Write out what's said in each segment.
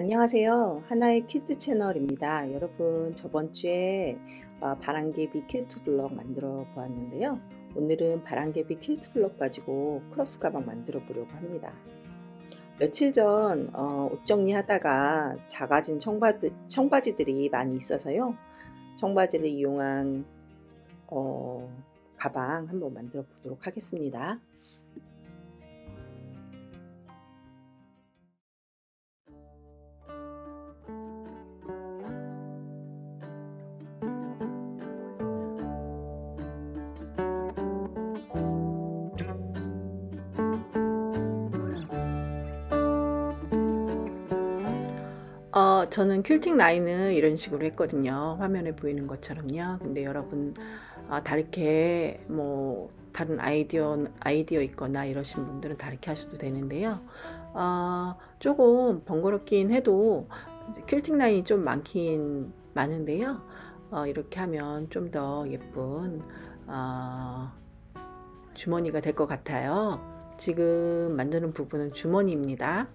안녕하세요. 하나의 퀼트 채널입니다. 여러분, 저번 주에 어, 바람개비 퀼트 블럭 만들어 보았는데요. 오늘은 바람개비 퀼트 블럭 가지고 크로스 가방 만들어 보려고 합니다. 며칠 전, 어, 옷 정리하다가 작아진 청바지, 청바지들이 많이 있어서요. 청바지를 이용한, 어, 가방 한번 만들어 보도록 하겠습니다. 어, 저는 퀼팅 라인을 이런 식으로 했거든요. 화면에 보이는 것처럼요. 근데 여러분, 어, 다르게 뭐 다른 아이디어 아이디어 있거나 이러신 분들은 다르게 하셔도 되는데요. 어, 조금 번거롭긴 해도 퀼팅 라인이 좀 많긴 많은데요. 어, 이렇게 하면 좀 더 예쁜 어, 주머니가 될 것 같아요. 지금 만드는 부분은 주머니입니다.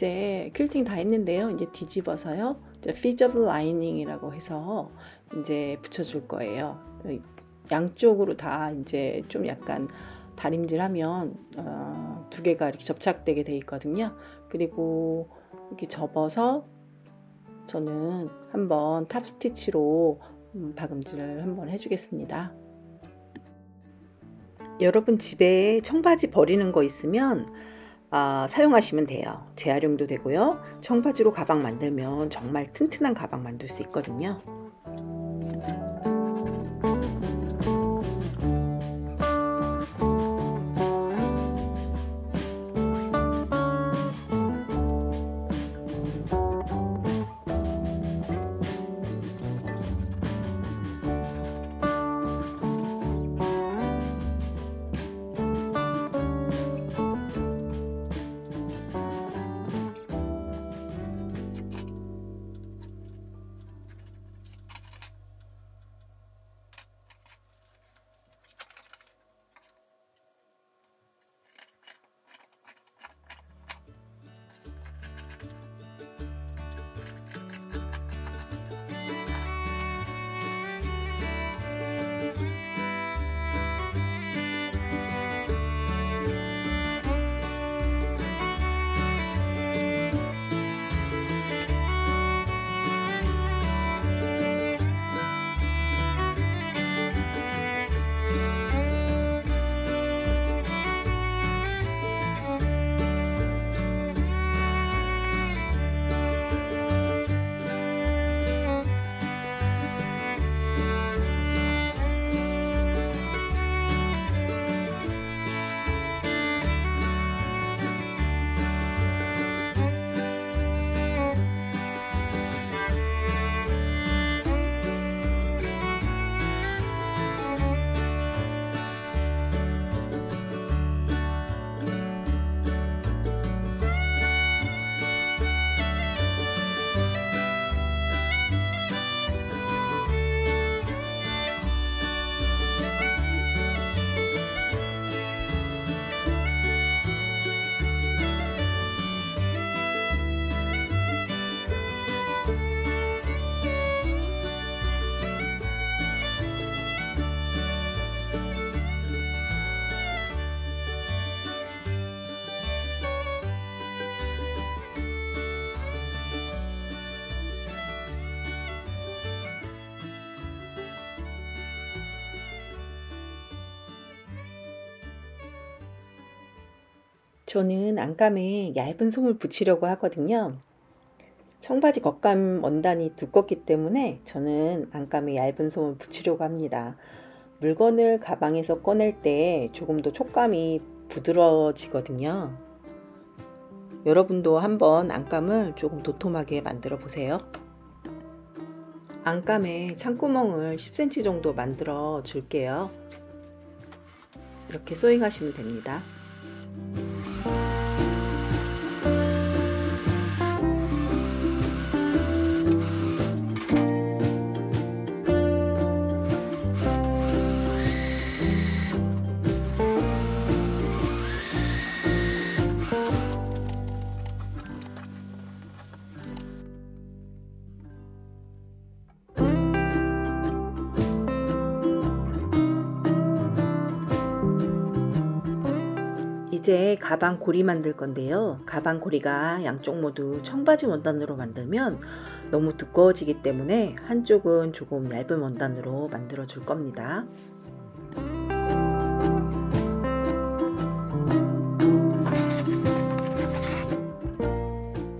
이제 퀼팅 다 했는데요. 이제 뒤집어서요. 이제 fusible lining이라고 해서 이제 붙여줄 거예요. 양쪽으로 다 이제 좀 약간 다림질하면 어, 두 개가 이렇게 접착되게 돼 있거든요. 그리고 이렇게 접어서 저는 한번 top stitch로 음, 박음질을 한번 해주겠습니다. 여러분 집에 청바지 버리는 거 있으면 아, 사용하시면 돼요. 재활용도 되고요. 청바지로 가방 만들면 정말 튼튼한 가방 만들 수 있거든요. 저는 안감에 얇은 솜을 붙이려고 하거든요. 청바지 겉감 원단이 두껍기 때문에 저는 안감에 얇은 솜을 붙이려고 합니다. 물건을 가방에서 꺼낼 때 조금 더 촉감이 부드러워지거든요. 여러분도 한번 안감을 조금 도톰하게 만들어 보세요. 안감에 창구멍을 10cm 정도 만들어 줄게요. 이렇게 소잉 하시면 됩니다. 이제 가방 고리 만들 건데요. 가방 고리가 양쪽 모두 청바지 원단으로 만들면 너무 두꺼워지기 때문에 한쪽은 조금 얇은 원단으로 만들어 줄 겁니다.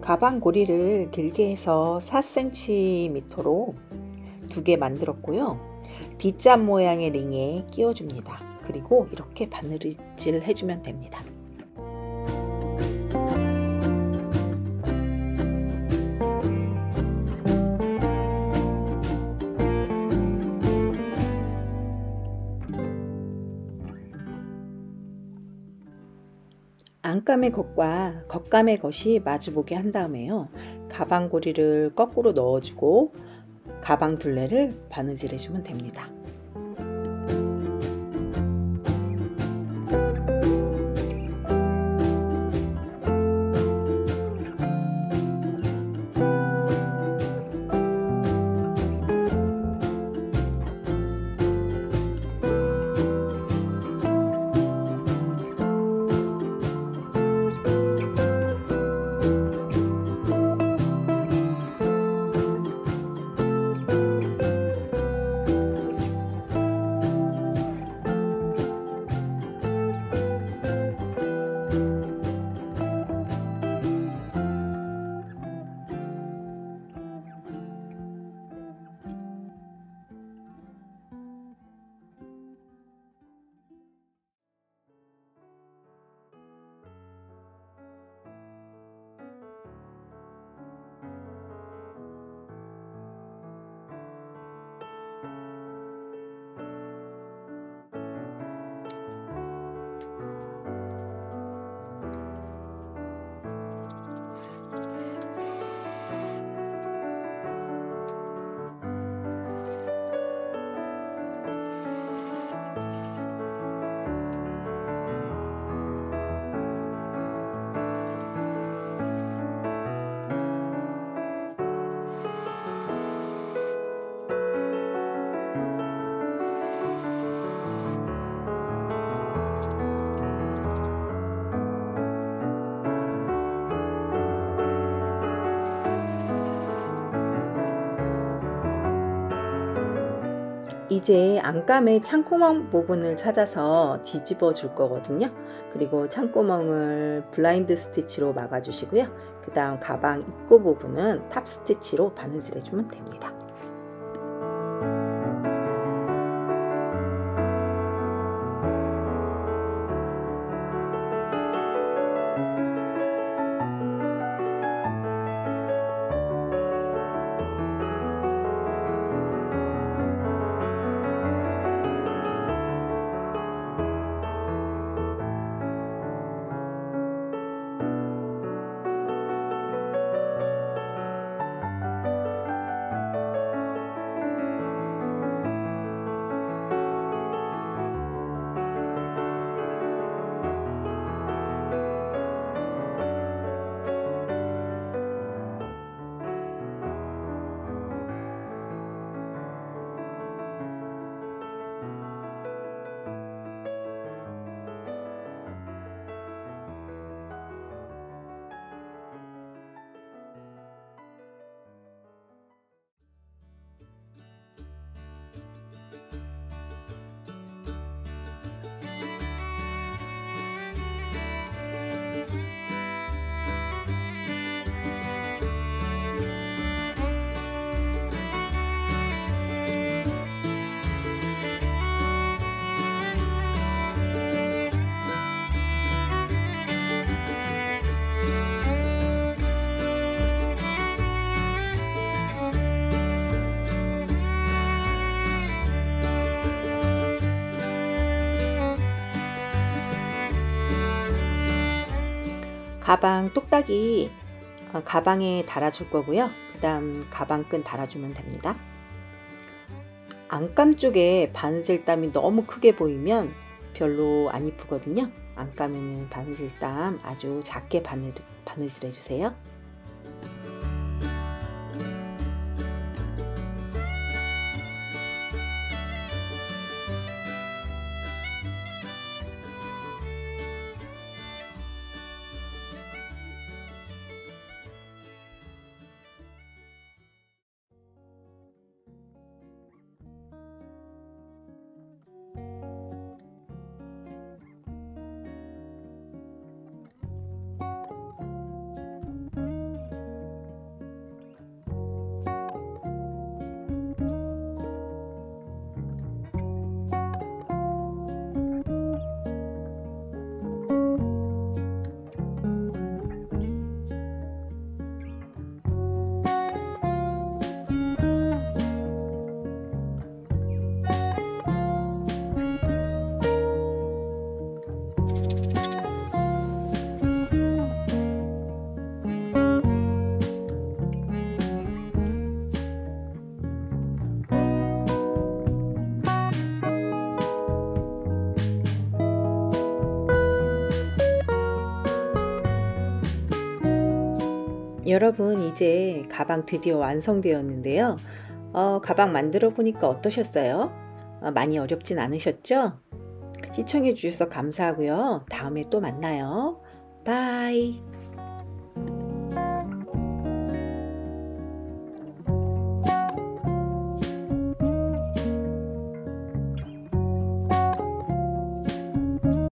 가방 고리를 길게 해서 4cm로 두 개 만들었고요. 뒷잔 모양의 링에 끼워줍니다. 그리고 이렇게 바느질 해주면 됩니다. 안감의 겉과 겉감의 겉이 마주보게 한 다음에요. 가방고리를 거꾸로 넣어주고 가방 둘레를 바느질 해주면 됩니다. 이제 안감의 창구멍 부분을 찾아서 뒤집어 줄 거거든요. 그리고 창구멍을 blind stitch로 막아 주시고요. 그 다음 가방 입구 부분은 top stitch로 바느질 해주면 됩니다. 가방 똑딱이 어, 가방에 달아줄 거고요. 그 다음 가방끈 달아주면 됩니다. 안감 쪽에 바느질땀이 너무 크게 보이면 별로 안 이쁘거든요. 안감에는 바느질땀 아주 작게 바느, 바느질 해주세요. 여러분 이제 가방 드디어 완성되었는데요. 어, 가방 만들어 보니까 어떠셨어요? 어, 많이 어렵진 않으셨죠? 시청해 주셔서 감사하고요. 다음에 또 만나요. 바이.